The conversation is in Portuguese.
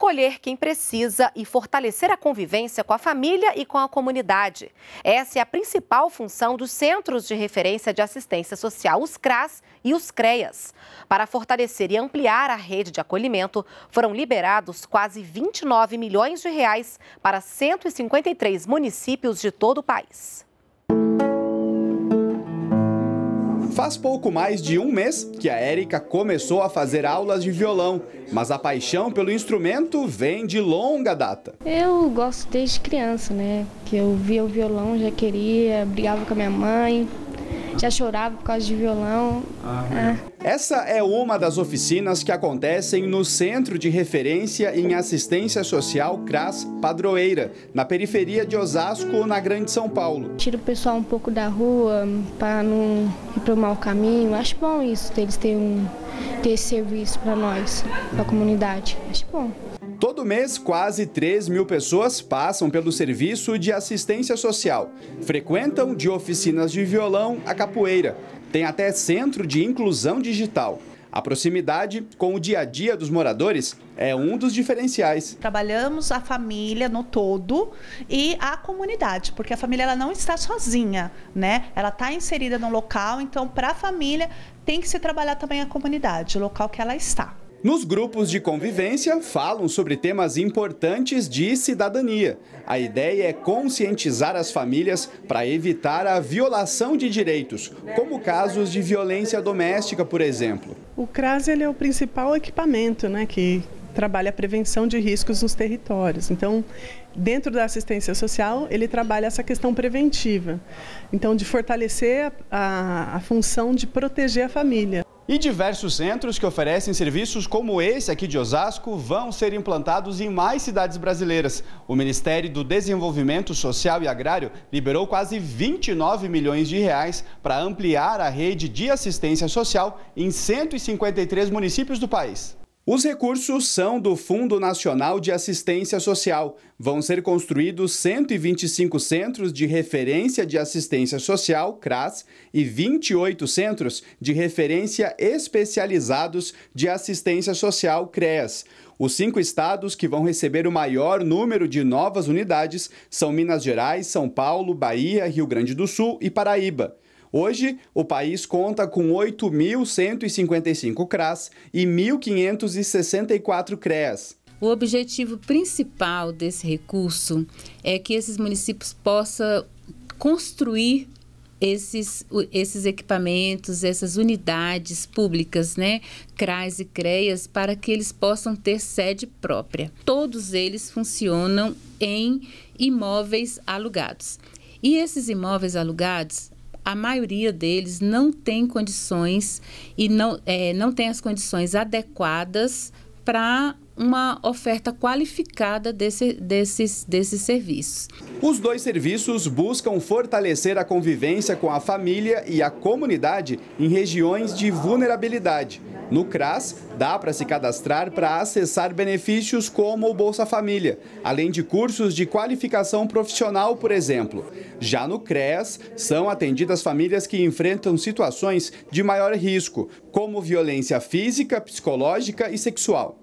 acolher quem precisa e fortalecer a convivência com a família e com a comunidade. Essa é a principal função dos Centros de Referência de Assistência Social, os CRAS e os CREAS. Para fortalecer e ampliar a rede de acolhimento, foram liberados quase 29 milhões de reais para 153 municípios de todo o país. Faz pouco mais de um mês que a Érica começou a fazer aulas de violão, mas a paixão pelo instrumento vem de longa data. Eu gosto desde criança, né? Que eu via o violão, já queria, brigava com a minha mãe, já chorava por causa de violão. Ah, é. Essa é uma das oficinas que acontecem no Centro de Referência em Assistência Social CRAS Padroeira, na periferia de Osasco, na Grande São Paulo. Tira o pessoal um pouco da rua para não ir para o mau caminho. Acho bom isso, deles terem um, ter esse serviço para nós, para a comunidade. Acho bom. Todo mês, quase 3 mil pessoas passam pelo serviço de assistência social. Frequentam de oficinas de violão a capoeira. Tem até centro de inclusão digital. A proximidade com o dia a dia dos moradores é um dos diferenciais. Trabalhamos a família no todo e a comunidade, porque a família ela não está sozinha, né? Ela está inserida no local, então para a família tem que se trabalhar também a comunidade, o local que ela está. Nos grupos de convivência, falam sobre temas importantes de cidadania. A ideia é conscientizar as famílias para evitar a violação de direitos, como casos de violência doméstica, por exemplo. O CRAS é o principal equipamento né, que trabalha a prevenção de riscos nos territórios. Então, dentro da assistência social, ele trabalha essa questão preventiva. Então, de fortalecer a, a, a função de proteger a família. E diversos centros que oferecem serviços como esse aqui de Osasco vão ser implantados em mais cidades brasileiras. O Ministério do Desenvolvimento Social e Agrário liberou quase 29 milhões de reais para ampliar a rede de assistência social em 153 municípios do país. Os recursos são do Fundo Nacional de Assistência Social. Vão ser construídos 125 centros de referência de assistência social, CRAS, e 28 centros de referência especializados de assistência social, CREAS. Os cinco estados que vão receber o maior número de novas unidades são Minas Gerais, São Paulo, Bahia, Rio Grande do Sul e Paraíba. Hoje, o país conta com 8.155 CRAS e 1.564 CREAS. O objetivo principal desse recurso é que esses municípios possam construir esses, esses equipamentos, essas unidades públicas, né, CRAS e CREAS, para que eles possam ter sede própria. Todos eles funcionam em imóveis alugados. E esses imóveis alugados, a maioria deles não tem condições e não, é, não tem as condições adequadas para uma oferta qualificada desse, desses, desses serviços. Os dois serviços buscam fortalecer a convivência com a família e a comunidade em regiões de vulnerabilidade. No CRAS, dá para se cadastrar para acessar benefícios como o Bolsa Família, além de cursos de qualificação profissional, por exemplo. Já no CREAS, são atendidas famílias que enfrentam situações de maior risco, como violência física, psicológica e sexual.